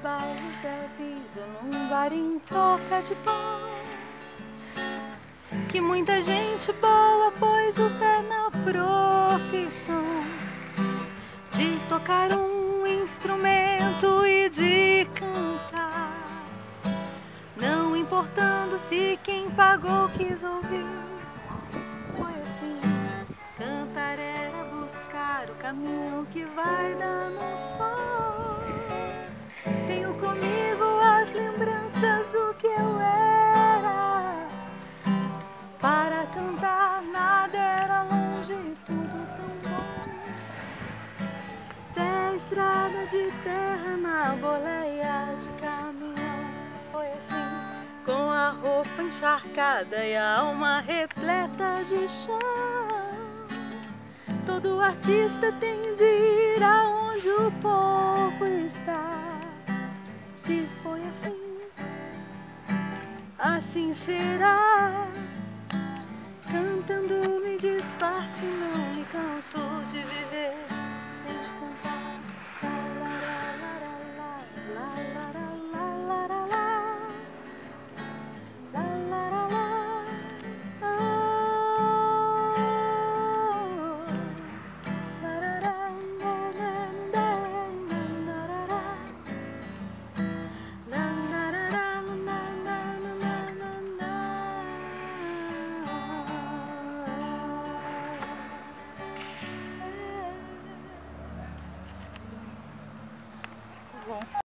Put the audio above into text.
bebido num bar em troca de pão. Que muita gente boa pôs o pé na profissão de tocar um instrumento e de cantar, não importando se quem pagou quis ouvir. Foi assim, cantar era buscar o caminho que vai dar de terra na boleia de caminhão. Foi assim, com a roupa encharcada e a alma repleta de chão. Todo artista tem de ir aonde o povo está. Se foi assim, assim será. Cantando me disfarço, não me canso de viver. cool.